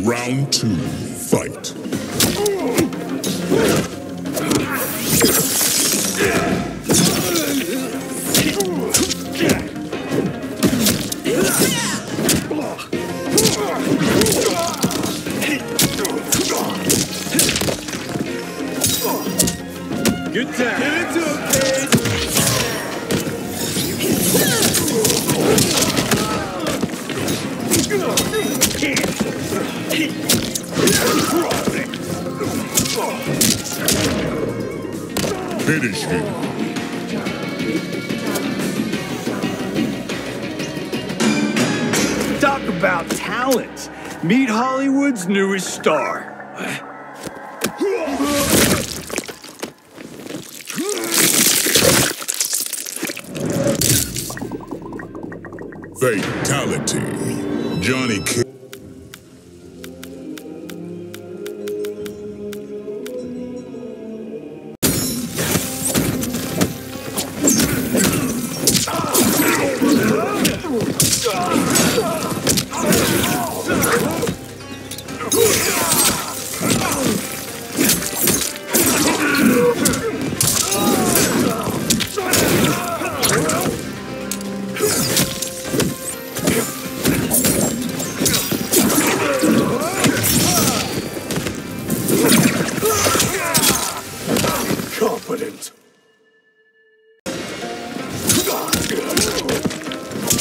Round two, fight. Good time. Give it to him, kid. Finish him. Talk about talent. Meet Hollywood's newest star. Fatality. Johnny Cage.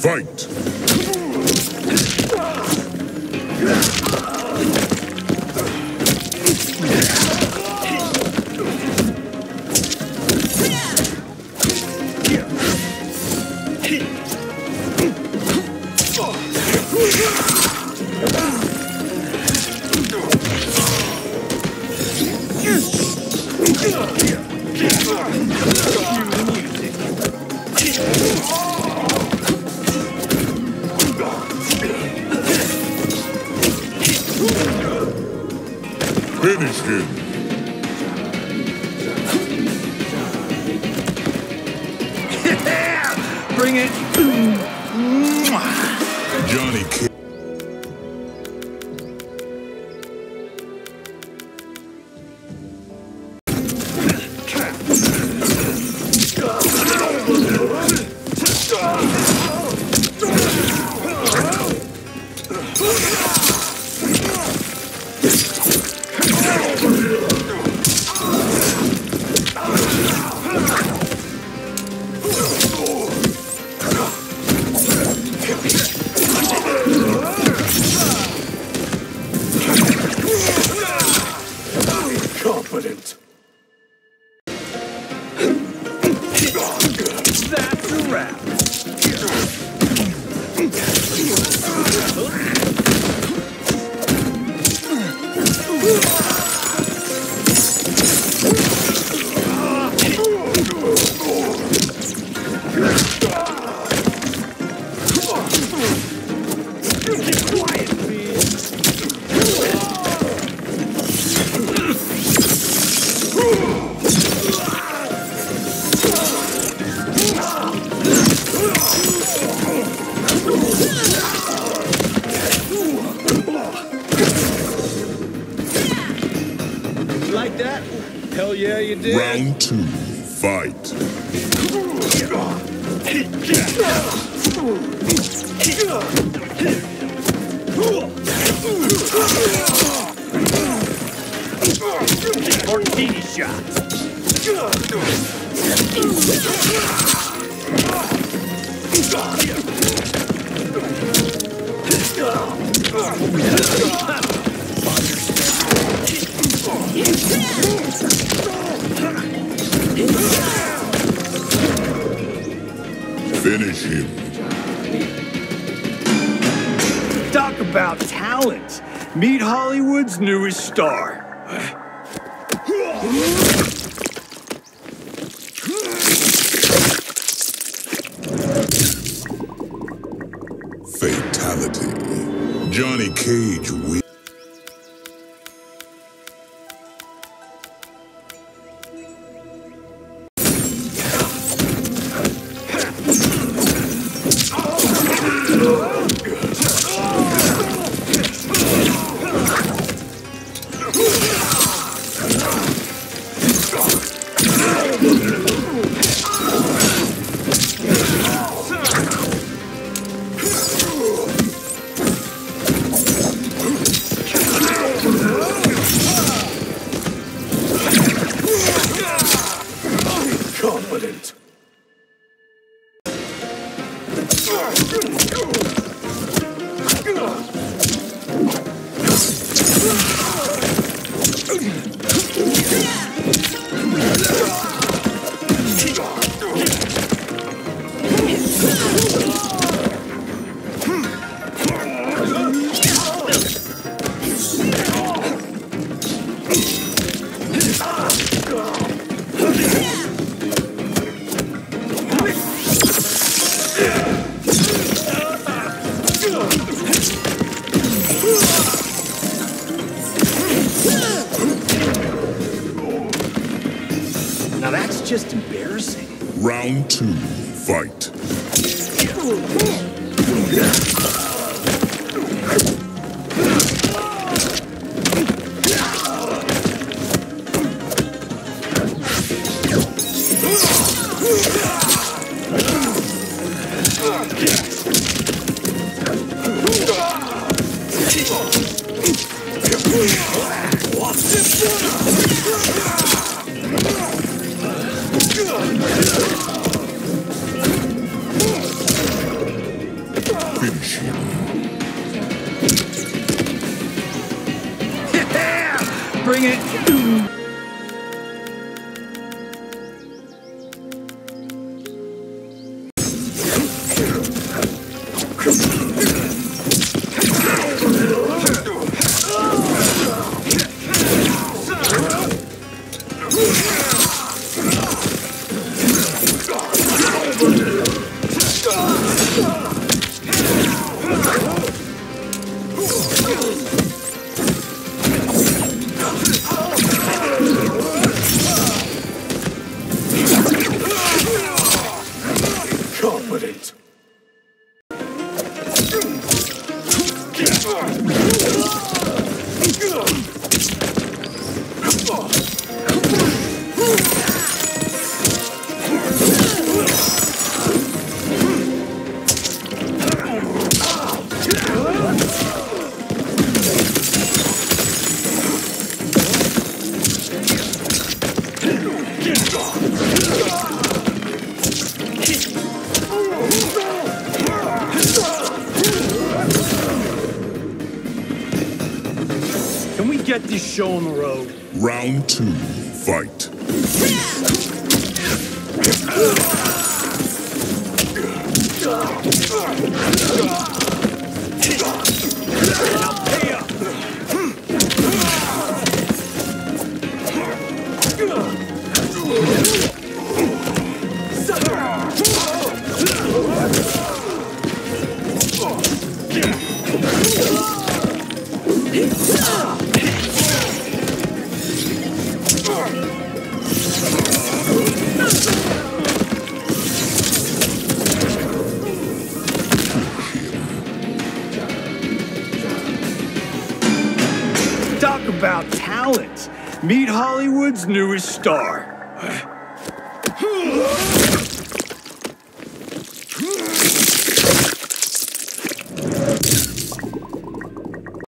fight. Finish him. Bring it. Johnny Cage. Hell yeah, you did. Round two, fight. Martini shot. Finish him. Talk about talent. Meet Hollywood's newest star. Fatality. Johnny Cage Confident. Now Round two. Fight. Bring it. Can we get this show on the road? Round two. Fight. Pay up. About talent. Meet Hollywood's newest star.